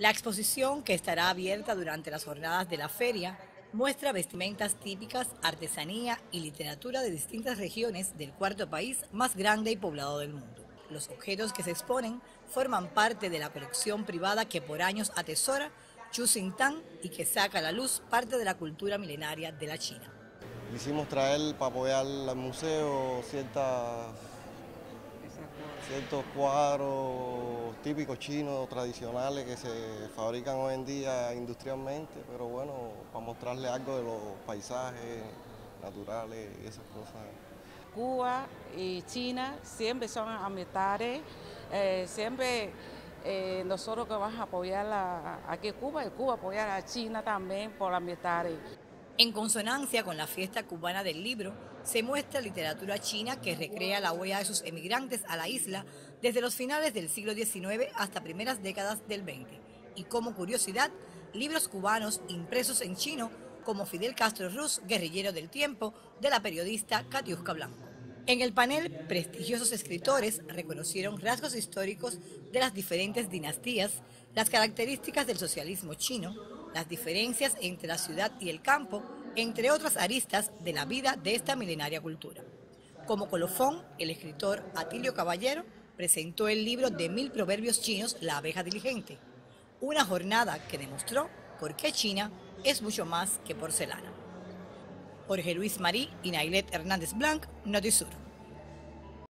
La exposición, que estará abierta durante las jornadas de la feria, muestra vestimentas típicas, artesanía y literatura de distintas regiones del cuarto país más grande y poblado del mundo. Los objetos que se exponen forman parte de la colección privada que por años atesora Xintang y que saca a la luz parte de la cultura milenaria de la China. Quisimos traer para apoyar al museo ciertas, ciertos cuadros típicos chinos, tradicionales que se fabrican hoy en día industrialmente, pero bueno, para mostrarle algo de los paisajes naturales y esas cosas. Cuba y China siempre son amistades, eh, siempre eh, nosotros que vamos a apoyar a, aquí Cuba y Cuba apoyar a China también por amistades. En consonancia con la fiesta cubana del libro, se muestra literatura china que recrea la huella de sus emigrantes a la isla desde los finales del siglo XIX hasta primeras décadas del XX. Y como curiosidad, libros cubanos impresos en chino como Fidel Castro Ruz, guerrillero del tiempo, de la periodista Katiuska Blanco. En el panel, prestigiosos escritores reconocieron rasgos históricos de las diferentes dinastías, las características del socialismo chino, las diferencias entre la ciudad y el campo, entre otras aristas de la vida de esta milenaria cultura. Como colofón, el escritor Atilio Caballero presentó el libro de mil proverbios chinos La abeja diligente, una jornada que demostró por qué China es mucho más que porcelana. Jorge Luis Marí y Nailet Hernández Blanc, Notisur.